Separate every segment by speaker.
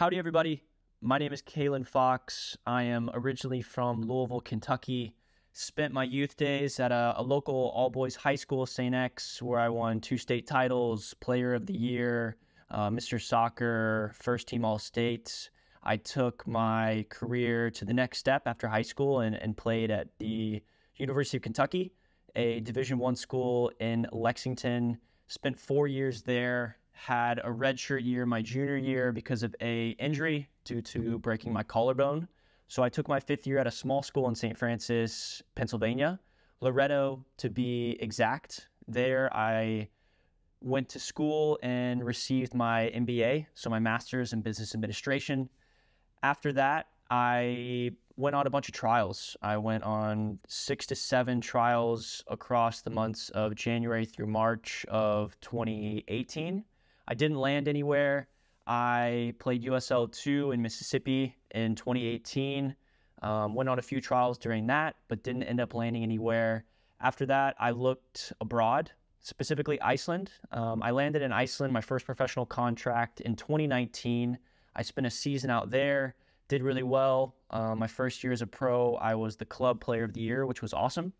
Speaker 1: Howdy, everybody. My name is Kaelon Fox. I am originally from Louisville, Kentucky. Spent my youth days at a, a local all boys high school, St. X, where I won two state titles, Player of the Year, uh, Mr. Soccer, First Team All States. I took my career to the next step after high school and, and played at the University of Kentucky, a Division One school in Lexington. Spent four years there, had a redshirt year my junior year because of a injury due to breaking my collarbone. So I took my fifth year at a small school in St. Francis, Pennsylvania, Loretto to be exact. There I went to school and received my MBA, so my master's in business administration. After that, I went on a bunch of trials. I went on six to seven trials across the months of January through March of 2018. I didn't land anywhere. I played USL 2 in Mississippi in 2018. Um, went on a few trials during that, but didn't end up landing anywhere. After that, I looked abroad, specifically Iceland. Um, I landed in Iceland, my first professional contract in 2019. I spent a season out there, did really well. Uh, my first year as a pro, I was the club player of the year, which was awesome.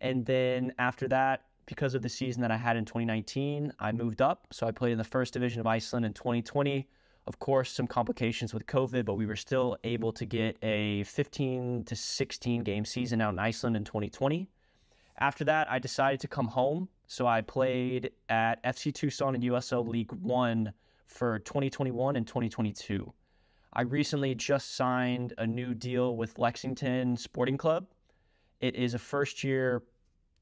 Speaker 1: And then after that, because of the season that I had in 2019, I mm-hmm. moved up. So I played in the first division of Iceland in 2020. Of course, some complications with COVID, but we were still able to get a 15 to 16 game season out in Iceland in 2020. After that, I decided to come home. So I played at FC Tucson in USL League One for 2021 and 2022. I recently just signed a new deal with Lexington Sporting Club. It is a first year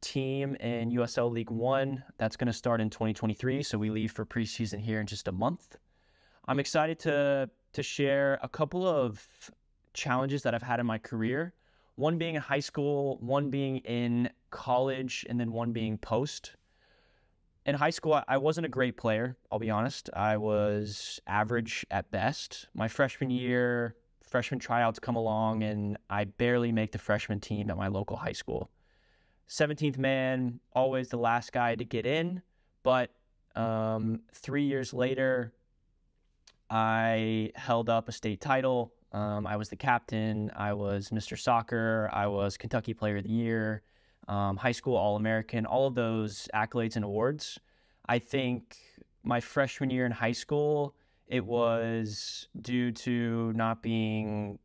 Speaker 1: team in USL League One. That's going to start in 2023. So we leave for preseason here in just a month. I'm excited to to share a couple of challenges that I've had in my career. One being in high school, one being in college, and then one being post. In high school, I wasn't a great player. I'll be honest. I was average at best. My freshman year, freshman tryouts come along, and I barely make the freshman team at my local high school. 17th man, always the last guy to get in. But um, three years later, I held up a state title. Um, I was the captain. I was Mr. Soccer. I was Kentucky Player of the Year, um, high school All American, all of those accolades and awards. I think my freshman year in high school, it was due to not being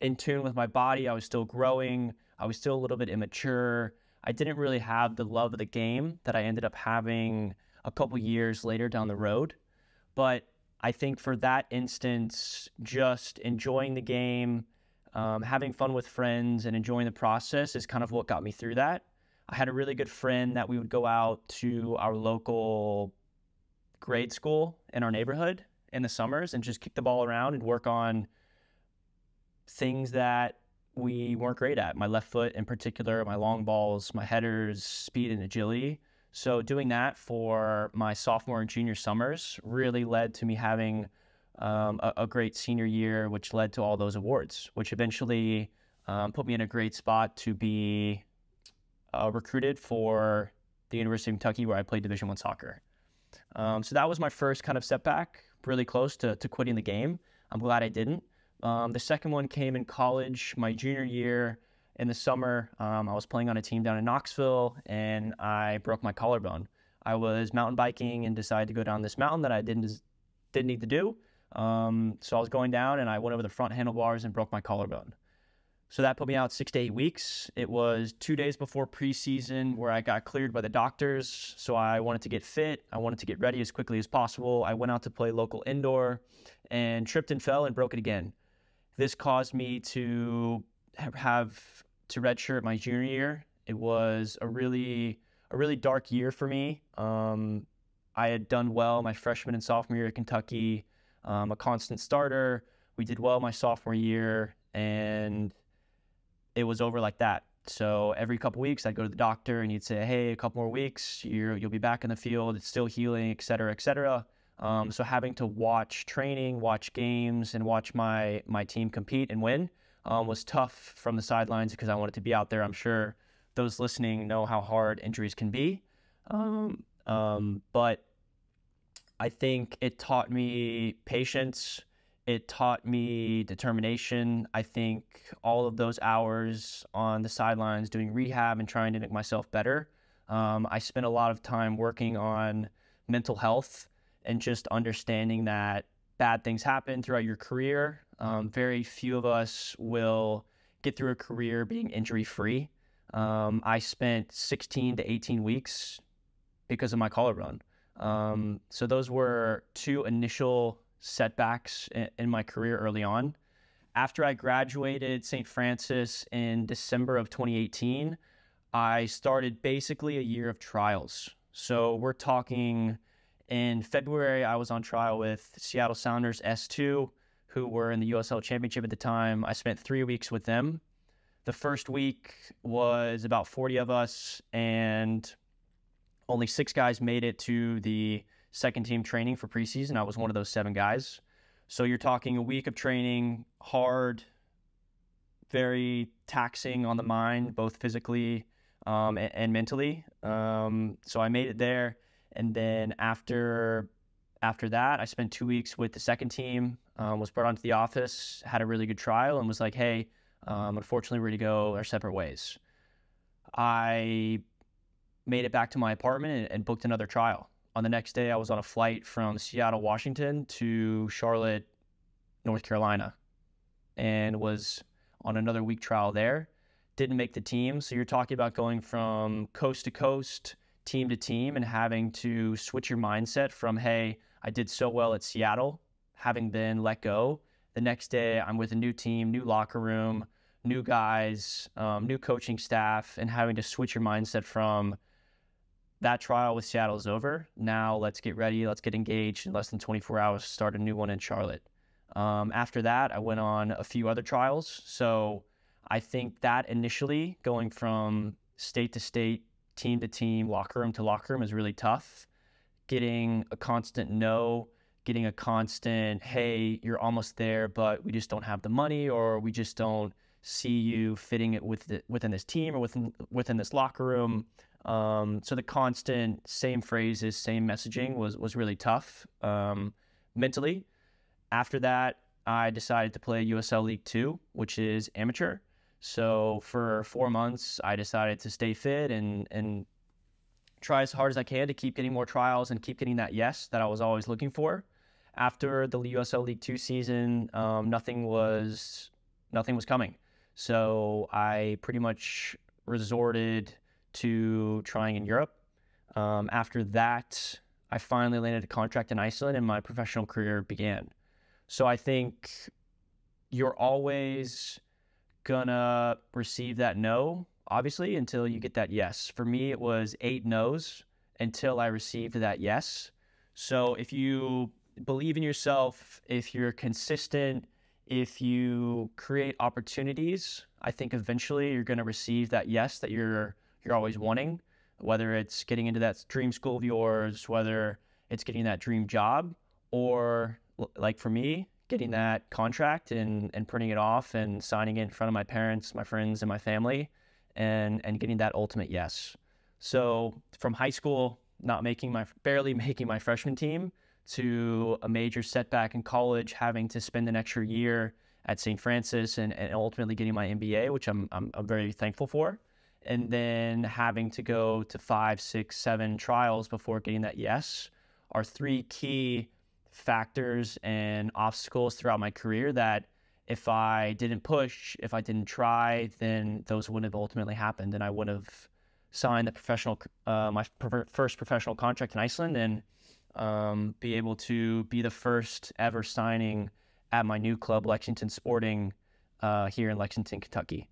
Speaker 1: in tune with my body. I was still growing. I was still a little bit immature. I didn't really have the love of the game that I ended up having a couple years later down the road. But I think for that instance, just enjoying the game, um, having fun with friends, and enjoying the process is kind of what got me through that. I had a really good friend that we would go out to our local grade school in our neighborhood in the summers and just kick the ball around and work on things that we weren't great at. My left foot, in particular, my long balls, my headers, speed, and agility. So doing that for my sophomore and junior summers really led to me having um, a, a, great senior year, which led to all those awards, which eventually um, put me in a great spot to be uh, recruited for the University of Kentucky, where I played Division One soccer. Um, so that was my first kind of setback, really close to, to quitting the game. I'm glad I didn't. Um, the second one came in college, my junior year in the summer. Um, I was playing on a team down in Knoxville and I broke my collarbone. I was mountain biking and decided to go down this mountain that I didn't didn't need to do. Um, so I was going down and I went over the front handlebars and broke my collarbone. So that put me out six to eight weeks. It was two days before preseason where I got cleared by the doctors. So I wanted to get fit. I wanted to get ready as quickly as possible. I went out to play local indoor and tripped and fell and broke it again. This caused me to have to redshirt my junior year. It was a really a really dark year for me. Um, I had done well my freshman and sophomore year at Kentucky, um, a constant starter. We did well my sophomore year, and it was over like that. So every couple weeks, I'd go to the doctor, and he'd say, "Hey, a couple more weeks, you will be back in the field. It's still healing, et cetera, et cetera." Um, so having to watch training, watch games, and watch my my team compete and win um, was tough from the sidelines because I wanted to be out there. I'm sure those listening know how hard injuries can be, um, um, but I think it taught me patience. it taught me determination. I think all of those hours on the sidelines doing rehab and trying to make myself better. Um, I spent a lot of time working on mental health and just understanding that bad things happen throughout your career. Um, very few of us will get through a career being injury free. Um, I spent 16 to 18 weeks because of my collarbone. Um, so those were two initial setbacks in, in my career early on. After I graduated St. Francis in December of 2018, I started basically a year of trials. So we're talking in February, I was on trial with Seattle Sounders S2, who were in the USL Championship at the time. I spent three weeks with them. The first week was about 40 of us, and only six guys made it to the second team training for preseason. I was one of those seven guys. So you're talking a week of training, hard, very taxing on the mind, both physically um, and, and, mentally. Um, so I made it there, and then after after that, I spent two weeks with the second team. Um, was brought onto the office, had a really good trial, and was like, "Hey, um, unfortunately, we're going to go our separate ways." I made it back to my apartment and, and booked another trial on the next day, I was on a flight from Seattle, Washington to Charlotte, North Carolina, and was on another week trial there. Didn't make the team. So you're talking about going from coast to coast, team to team, and having to switch your mindset from, hey, I did so well at Seattle, having been let go. The next day, I'm with a new team, new locker room, new guys, um, new coaching staff, and having to switch your mindset from, that trial with Seattle is over. Now let's get ready. Let's get engaged in less than 24 hours. Start a new one in Charlotte. Um, after that, I went on a few other trials. So I think that initially going from state to state, team to team, locker room to locker room is really tough. Getting a constant no, getting a constant, hey, you're almost there, but we just don't have the money, or we just don't see you fitting it with the, within this team or within within this locker room. Um, so the constant same phrases, same messaging was was really tough um, mentally. After that, I decided to play USL League Two, which is amateur. So for four months, I decided to stay fit and and try as hard as I can to keep getting more trials and keep getting that yes that I was always looking for. After the USL League Two season, um, nothing was nothing was coming. So I pretty much resorted to trying in Europe. Um, after that, I finally landed a contract in Iceland and my professional career began. So I think you're always gonna receive that no, obviously, until you get that yes. For me, it was eight no's until I received that yes. So if you believe in yourself, if you're consistent, if you create opportunities, I think eventually you're to receive that yes that you're you're always wanting, whether it's getting into that dream school of yours, whether it's getting that dream job, or like for me, getting that contract and, and printing it off and signing it in front of my parents, my friends, and my family, and and getting that ultimate yes. So from high school, not making my barely making my freshman team to a major setback in college, having to spend an extra year at St. Francis and, and ultimately getting my MBA, which I'm, I'm, I'm very thankful for and then having to go to five, six, seven trials before getting that yes are three key factors and obstacles throughout my career that if I didn't push, if I didn't try, then those wouldn't have ultimately happened, and I would have signed the professional, uh, my first professional contract in Iceland, and um, be able to be the first ever signing at my new club, Lexington Sporting, uh, here in Lexington, Kentucky.